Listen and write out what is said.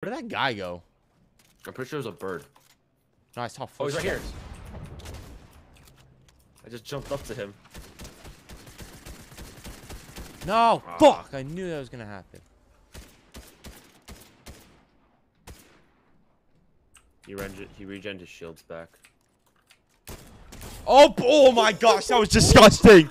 Where did that guy go? I'm pretty sure it was a bird. No, I saw Oh, he's right here. I just jumped up to him. No, Ah. fuck! I knew that was gonna happen. He regen he regened his shields back. Oh, oh my gosh, that was disgusting.